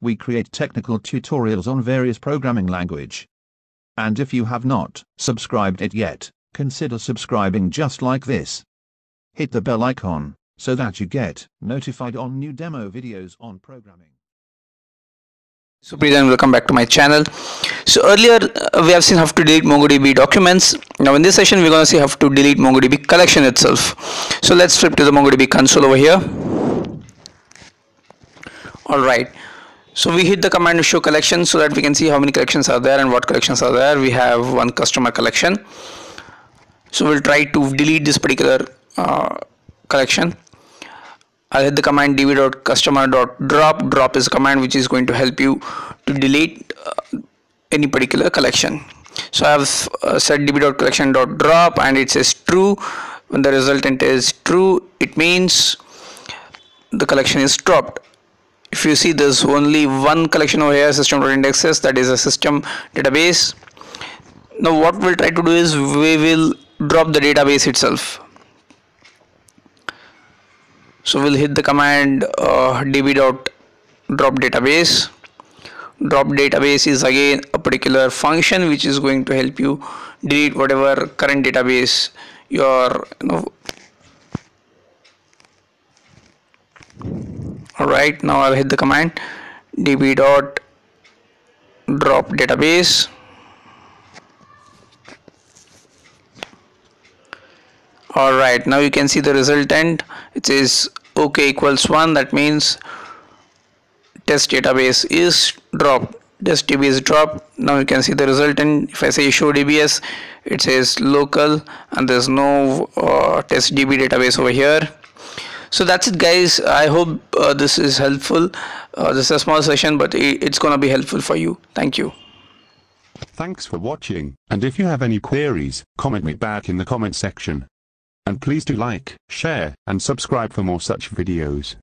we create technical tutorials on various programming language. And if you have not subscribed it yet, consider subscribing just like this. Hit the bell icon so that you get notified on new demo videos on programming. Supreet and welcome back to my channel. So earlier uh, we have seen how to delete MongoDB documents. Now in this session we're going to see how to delete MongoDB collection itself. So let's flip to the MongoDB console over here. Alright, so we hit the command to show collection so that we can see how many collections are there and what collections are there. We have one customer collection. So we'll try to delete this particular uh, collection I'll hit the command db.customer.drop. Drop is a command which is going to help you to delete uh, any particular collection. So I have uh, set db.collection.drop and it says true. When the resultant is true, it means the collection is dropped. If you see there's only one collection over here, system.indexes, that is a system database. Now what we'll try to do is we will drop the database itself so we'll hit the command uh, db dot drop database drop database is again a particular function which is going to help you delete whatever current database your you know all right now i'll hit the command. db dot drop database. All right now you can see the resultant it says ok equals 1 that means test database is dropped. Test db is dropped. Now you can see the resultant if i say show dbs it says local and there's no uh, test db database over here so that's it guys. I hope uh, this is helpful. Uh, this is a small session but it's gonna be helpful for you. Thank you. Thanks for watching. And if you have any queries comment me back in the comment section. And please do like, share, and subscribe for more such videos.